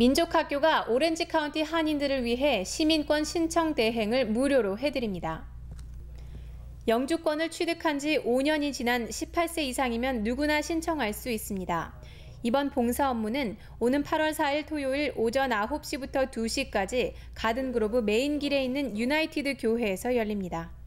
민족학교가 오렌지 카운티 한인들을 위해 시민권 신청 대행을 무료로 해드립니다. 영주권을 취득한 지 5년이 지난 18세 이상이면 누구나 신청할 수 있습니다. 이번 봉사 업무는 오는 8월 4일 토요일 오전 9시부터 2시까지 가든그로브 메인길에 있는 유나이티드 교회에서 열립니다.